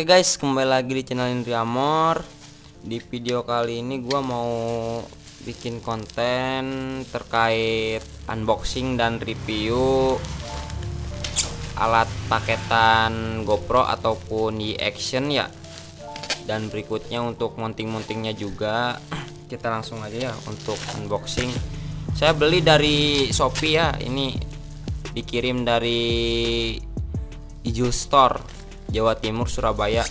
Oke guys, kembali lagi di channel Indri Amor. Di video kali ini gua mau bikin konten terkait unboxing dan review alat paketan GoPro ataupun Y-Action ya. Dan berikutnya untuk mounting-mountingnya juga kita langsung aja ya untuk unboxing. Saya beli dari Shopee ya. Ini dikirim dari Ijul Store Jawa Timur Surabaya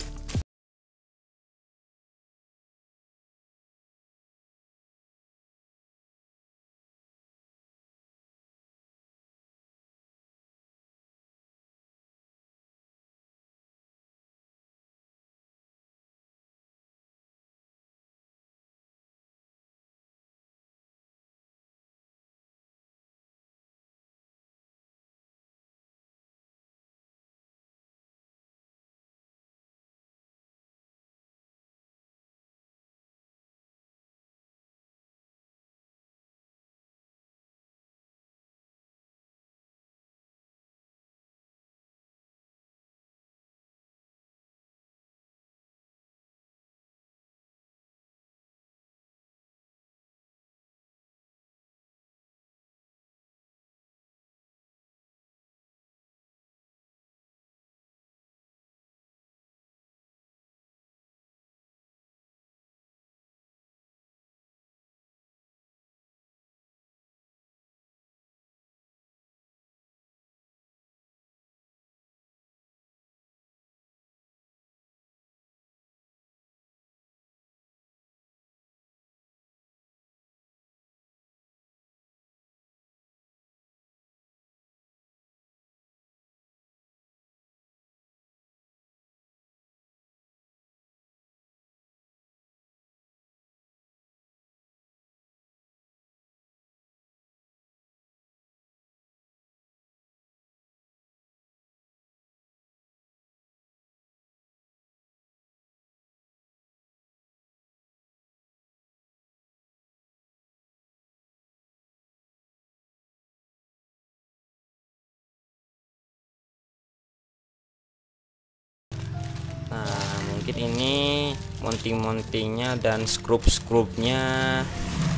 Mungkin ini mounting-mountingnya dan skrup-skrupnya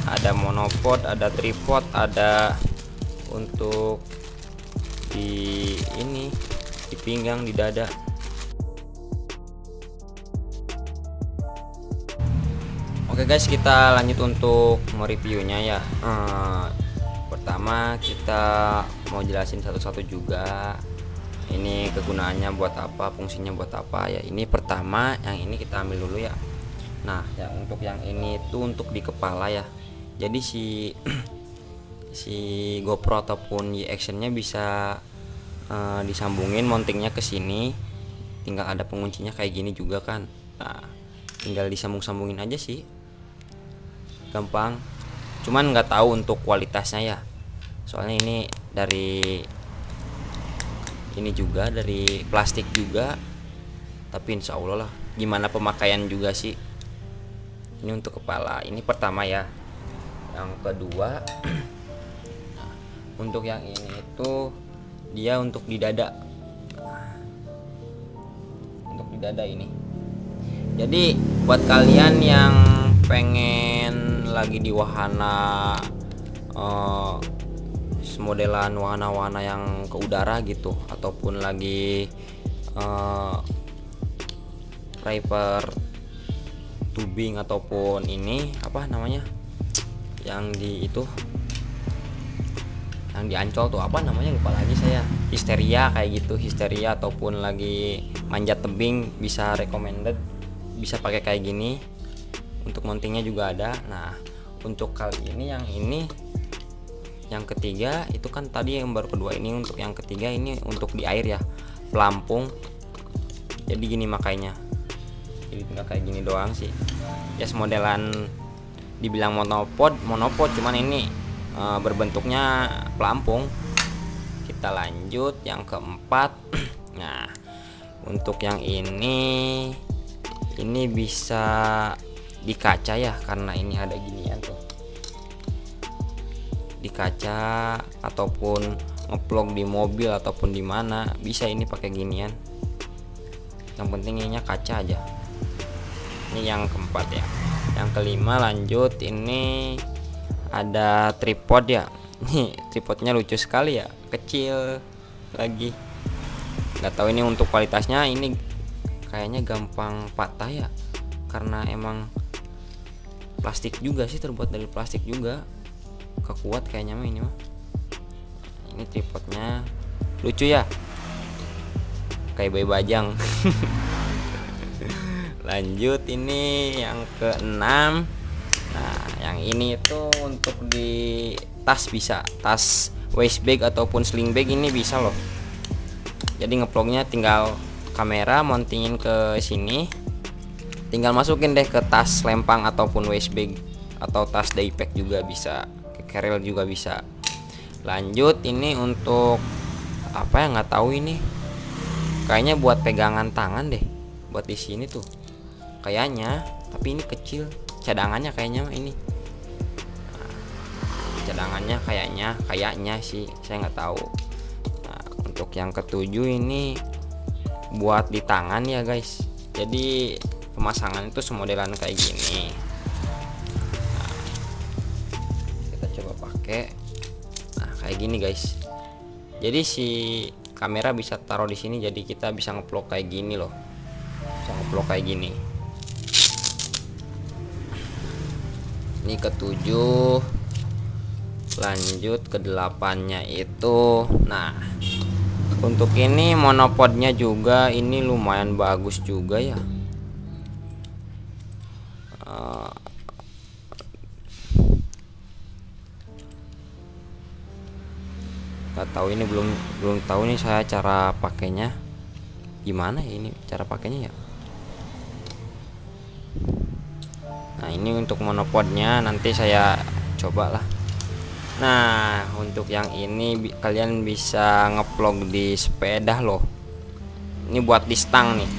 ada monopod, ada tripod, ada untuk di ini di pinggang, di dada. Oke guys, kita lanjut untuk mereviewnya ya. Eh, pertama kita mau jelasin satu-satu juga ini kegunaannya buat apa fungsinya buat apa? Ya ini pertama yang ini kita ambil dulu ya. Nah ya untuk yang ini itu untuk di kepala ya. Jadi si si GoPro ataupun Y actionnya bisa uh, disambungin mountingnya ke sini. Tinggal ada penguncinya kayak gini juga kan. Nah tinggal disambung-sambungin aja sih. Gampang. Cuman nggak tahu untuk kualitasnya ya. Soalnya ini dari ini juga dari plastik juga. Tapi insya Allah lah gimana pemakaian juga sih? Ini untuk kepala. Ini pertama ya. Yang kedua untuk yang ini itu dia untuk di dada. Untuk di dada ini. Jadi buat kalian yang pengen lagi di wahana uh, modelan warna-warna yang ke udara gitu ataupun lagi uh, Riper tubing ataupun ini apa namanya yang di itu yang diancol tuh apa namanya lupa lagi saya. Histeria kayak gitu histeria ataupun lagi manjat tebing bisa recommended bisa pakai kayak gini. Untuk mountingnya juga ada. Nah untuk kali ini yang ini yang ketiga itu kan tadi yang baru kedua ini untuk yang ketiga ini untuk di air ya pelampung. Jadi gini makanya jadi tinggal kayak gini doang sih. Ya yes, modelan dibilang monopod monopod cuman ini e, berbentuknya pelampung. Kita lanjut yang keempat. Nah untuk yang ini ini bisa di kaca ya karena ini ada ginian tuh kaca ataupun ngeplog di mobil ataupun di mana bisa ini pakai ginian. Yang penting ininya kaca aja. Ini yang keempat ya. Yang kelima lanjut ini ada tripod ya. Nih tripodnya lucu sekali ya. Kecil lagi. Nggak tahu ini untuk kualitasnya ini kayaknya gampang patah ya. Karena emang plastik juga sih terbuat dari plastik juga kekuat kayaknya mah ini mah. Ini tripodnya. Lucu ya? Kayak bayi bajang. Lanjut ini yang keenam. Nah yang ini itu untuk di tas bisa. Tas waist bag ataupun sling bag ini bisa loh. Jadi ngeplognya tinggal kamera mountingin ke sini. Tinggal masukin deh ke tas lempang ataupun waist bag atau tas daypack juga bisa ke carrier juga bisa. Lanjut ini untuk apa ya nggak tahu ini. Kayaknya buat pegangan tangan deh buat di sini tuh. Kayaknya tapi ini kecil. Cadangannya kayaknya ini. Cadangannya kayaknya kayaknya sih saya nggak tahu. Nah, untuk yang ketujuh ini buat di tangan ya guys. Jadi pemasangan itu semodelan kayak gini pakai nah kayak gini guys. Jadi si kamera bisa taruh di sini jadi kita bisa ngeplok kayak gini loh. Bisa ngeplok kayak gini. Ini ketujuh lanjut ke delapannya itu. Nah untuk ini monopodnya juga ini lumayan bagus juga ya. Uh, tahu ini belum belum tahu nih saya cara pakainya. Gimana ya ini cara pakainya ya? Nah ini untuk monopodnya nanti saya coba lah nah untuk yang ini bi kalian bisa ngeplog di sepeda loh. Ini buat di stang nih.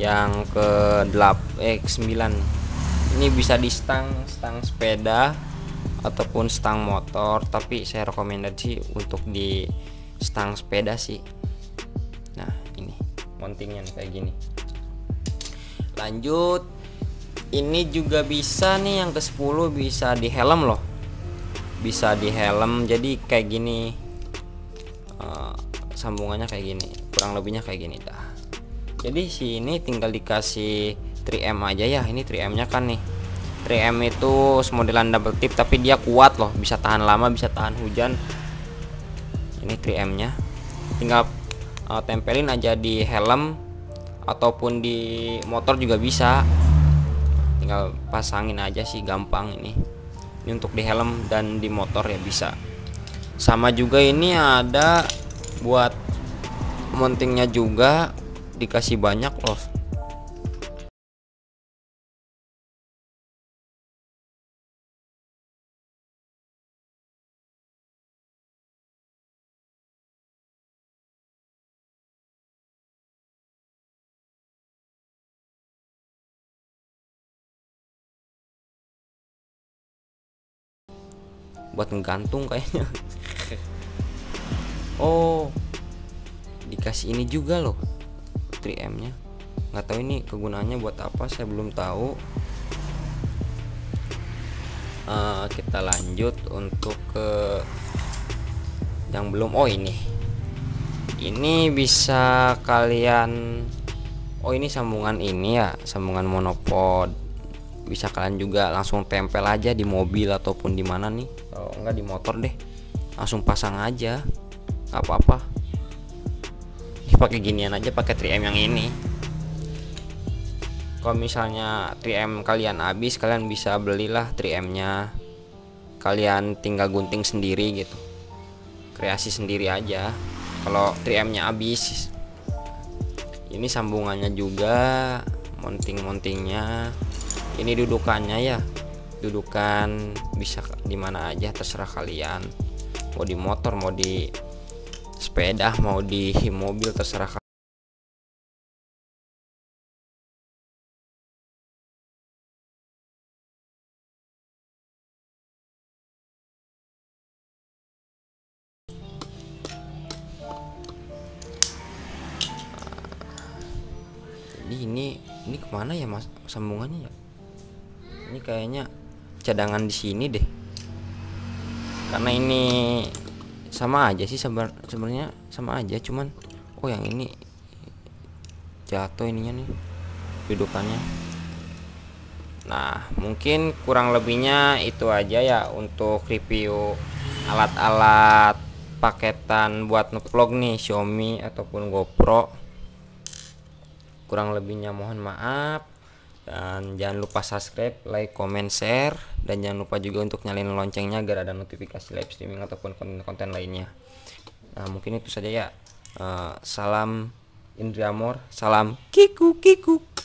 Yang ke 8 eh ke 9 ini bisa di stang stang sepeda ataupun stang motor tapi saya rekomendasi untuk di stang sepeda sih. Nah ini mountingnya nih kayak gini. Lanjut. Ini juga bisa nih yang ke 10 bisa di helm loh. Bisa di helm jadi kayak gini. Uh, sambungannya kayak gini kurang lebihnya kayak gini dah. Jadi sini tinggal dikasih 3M aja ya ini 3M nya kan nih 3M itu modelan double tip tapi dia kuat loh bisa tahan lama bisa tahan hujan. Ini 3M nya tinggal uh, tempelin aja di helm ataupun di motor juga bisa. Tinggal pasangin aja sih gampang ini. Ini untuk di helm dan di motor ya bisa. Sama juga ini ada buat mountingnya juga dikasih banyak loh buat ngegantung kayaknya. Oh dikasih ini juga loh 3M nya nggak tahu ini kegunaannya buat apa saya belum tahu. Uh, kita lanjut untuk ke yang belum. Oh ini. Ini bisa kalian oh ini sambungan ini ya sambungan monopod bisa kalian juga langsung tempel aja di mobil ataupun di mana nih. Kalau enggak di motor deh langsung pasang aja. Nggak apa-apa. Pakai ginian aja pakai 3M yang ini. Kalau misalnya 3M kalian habis kalian bisa belilah 3M nya kalian tinggal gunting sendiri gitu. Kreasi sendiri aja. Kalau 3M nya habis ini sambungannya juga mounting-mountingnya ini dudukannya ya. Dudukan bisa di mana aja terserah kalian. Mau di motor mau di sepeda mau di mobil terserah kalian. Ini ini ke mana ya mas? Sambungannya ya ini kayaknya cadangan di sini deh. Karena ini sama aja sih sebenarnya sama aja cuman oh yang ini jatuh ininya nih dudukannya. Nah mungkin kurang lebihnya itu aja ya untuk review alat-alat paketan buat vlog nih Xiaomi ataupun GoPro. Kurang lebihnya mohon maaf dan jangan lupa subscribe, like, comment, share dan jangan lupa juga untuk nyalain loncengnya agar ada notifikasi live streaming ataupun konten-konten lainnya. Nah, mungkin itu saja ya. Uh, salam Indriamor, salam Kiku Kiku.